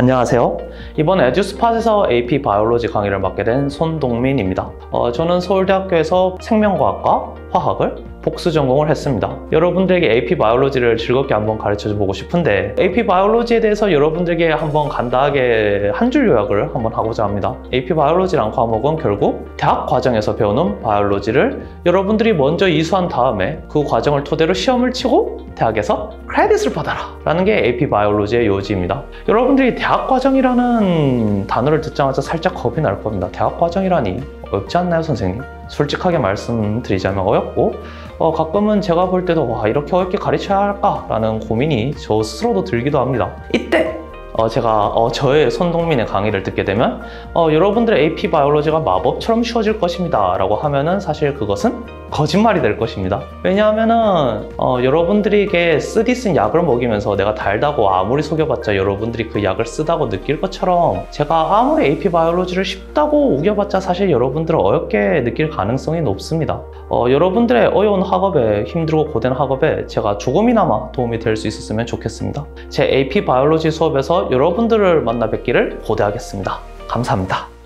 안녕하세요. 이번 에듀스팟에서 AP 바이올로지 강의를 맡게 된 손동민입니다. 어, 저는 서울대학교에서 생명과학과 화학을 복수 전공을 했습니다. 여러분들에게 AP 바이올로지를 즐겁게 한번 가르쳐 보고 싶은데 AP 바이올로지에 대해서 여러분들에게 한번 간단하게 한 줄 요약을 한번 하고자 합니다. AP 바이올로지란 과목은 결국 대학 과정에서 배우는 바이올로지를 여러분들이 먼저 이수한 다음에 그 과정을 토대로 시험을 치고 대학에서 크레딧을 받아라 라는 게 AP 바이올로지의 요지입니다. 여러분들이 대학 과정이라는 단어를 듣자마자 살짝 겁이 날 겁니다. 대학 과정이라니 어렵지 않나요, 선생님? 솔직하게 말씀드리자면 어렵고 어, 가끔은 제가 볼 때도 와 이렇게 어렵게 가르쳐야 할까라는 고민이 저 스스로도 들기도 합니다. 이때 어, 제가 어, 저의 손동민의 강의를 듣게 되면 어, 여러분들의 AP 바이올로지가 마법처럼 쉬워질 것입니다. 라고 하면은 사실 그것은 거짓말이 될 것입니다. 왜냐하면은 어, 여러분들에게 쓰디 쓴 약을 먹이면서 내가 달다고 아무리 속여봤자 여러분들이 그 약을 쓰다고 느낄 것처럼 제가 아무리 AP 바이올로지를 쉽다고 우겨봤자 사실 여러분들은 어렵게 느낄 가능성이 높습니다. 어, 여러분들의 어려운 학업에 힘들고 고된 학업에 제가 조금이나마 도움이 될 수 있었으면 좋겠습니다. 제 AP 바이올로지 수업에서 여러분들을 만나 뵙기를 고대하겠습니다. 감사합니다.